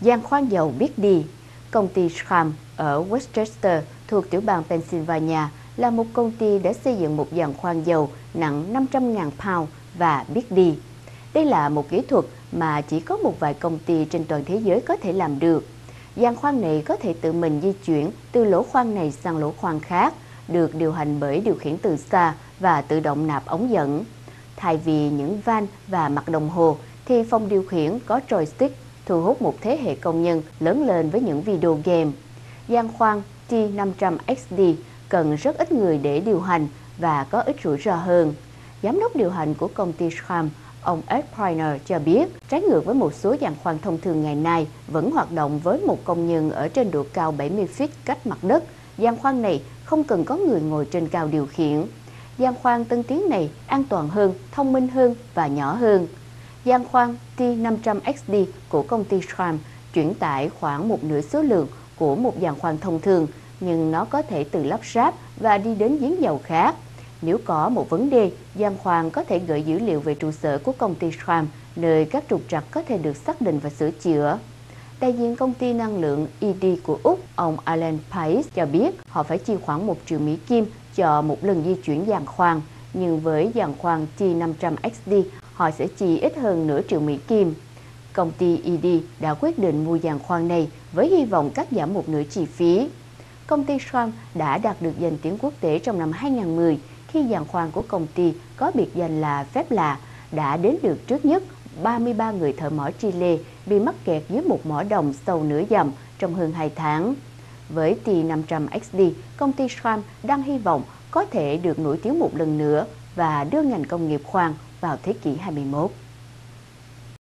giang khoan dầu biết đi Công ty Schramm ở Westchester thuộc tiểu bang Pennsylvania là một công ty đã xây dựng một giàn khoan dầu nặng 500.000 pound và biết đi. Đây là một kỹ thuật mà chỉ có một vài công ty trên toàn thế giới có thể làm được. Giàn khoan này có thể tự mình di chuyển từ lỗ khoan này sang lỗ khoan khác, được điều hành bởi điều khiển từ xa và tự động nạp ống dẫn. Thay vì những van và mặt đồng hồ, thì phòng điều khiển có joystick thu hút một thế hệ công nhân lớn lên với những video game. Giang khoan T500XD cần rất ít người để điều hành và có ít rủi ro hơn. Giám đốc điều hành của công ty Schramm, ông Ed Priner cho biết, trái ngược với một số giàn khoan thông thường ngày nay vẫn hoạt động với một công nhân ở trên độ cao 70 feet cách mặt đất, giàn khoan này không cần có người ngồi trên cao điều khiển. Giàn khoan tân tiến này an toàn hơn, thông minh hơn và nhỏ hơn. Giàn khoan T500XD của công ty Schramm chuyển tải khoảng một nửa số lượng của một giàn khoan thông thường, nhưng nó có thể tự lắp ráp và đi đến giếng dầu khác. Nếu có một vấn đề, giàn khoan có thể gửi dữ liệu về trụ sở của công ty Schramm, nơi các trục trặc có thể được xác định và sửa chữa. Đại diện công ty năng lượng ED của Úc, ông Alan Pais cho biết họ phải chi khoảng 1 triệu Mỹ Kim cho một lần di chuyển giàn khoan, nhưng với giàn khoan T500XD, họ sẽ chi ít hơn nửa triệu Mỹ Kim. Công ty ED đã quyết định mua giàn khoan này với hy vọng cắt giảm một nửa chi phí. Công ty Schramm đã đạt được danh tiếng quốc tế trong năm 2010 khi giàn khoan của công ty có biệt danh là phép lạ đã đến được trước nhất 33 người thợ mỏ Chile bị mắc kẹt dưới một mỏ đồng sâu nửa dặm trong hơn 2 tháng. Với T500XD, công ty Schramm đang hy vọng có thể được nổi tiếng một lần nữa và đưa ngành công nghiệp khoan vào thế kỷ 21.